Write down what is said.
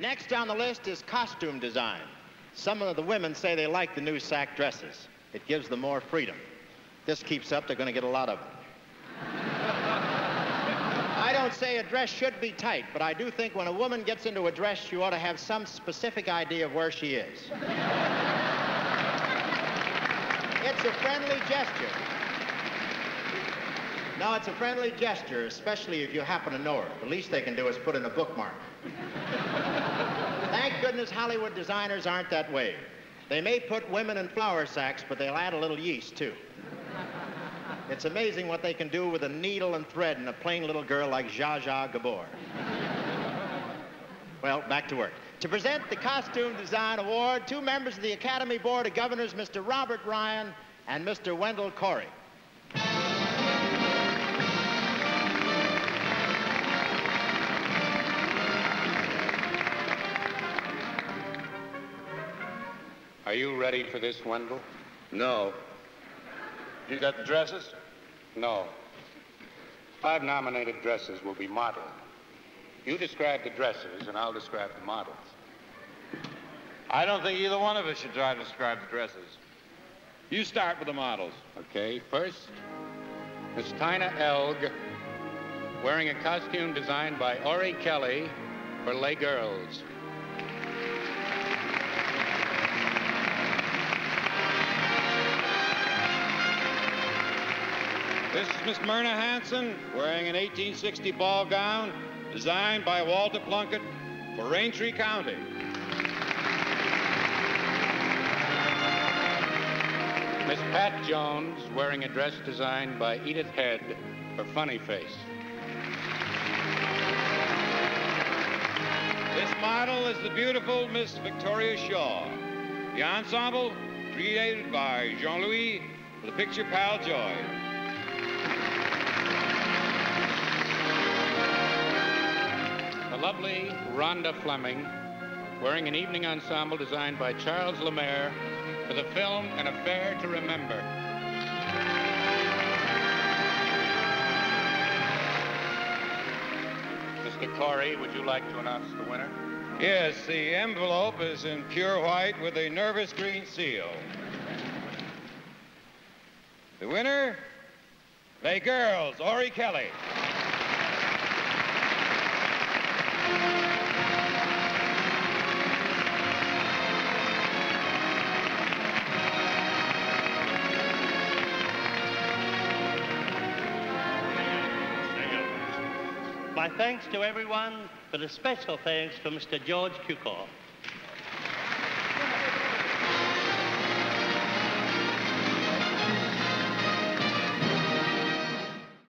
Next on the list is costume design. Some of the women say they like the new sack dresses. It gives them more freedom. This keeps up, they're going to get a lot of them. I don't say a dress should be tight, but I do think when a woman gets into a dress, she ought to have some specific idea of where she is. it's a friendly gesture. No, it's a friendly gesture, especially if you happen to know her. The least they can do is put in a bookmark. Goodness Hollywood designers aren't that way. They may put women in flour sacks, but they'll add a little yeast, too. It's amazing what they can do with a needle and thread in a plain little girl like Zsa Zsa Gabor. well, back to work. To present the Costume Design Award, two members of the Academy Board of Governors, Mr. Robert Ryan and Mr. Wendell Corey. Are you ready for this, Wendell? No. You got the dresses? No. Five nominated dresses will be modeled. You describe the dresses, and I'll describe the models. I don't think either one of us should try to describe the dresses. You start with the models. Okay, first, Miss Taina Elg, wearing a costume designed by Orry-Kelly for Les Girls. This is Miss Myrna Hansen wearing an 1860 ball gown designed by Walter Plunkett for Raintree County. Miss Pat Jones wearing a dress designed by Edith Head for Funny Face. This model is the beautiful Miss Victoria Shaw. The ensemble created by Jean-Louis for the picture Pal Joey. The lovely Rhonda Fleming wearing an evening ensemble designed by Charles Lemaire for the film An Affair to Remember. Mr. Corey, would you like to announce the winner? Yes, the envelope is in pure white with a nervous green seal. The winner, Les Girls, Ori Kelly. My thanks to everyone, but a special thanks to Mr. George Cukor.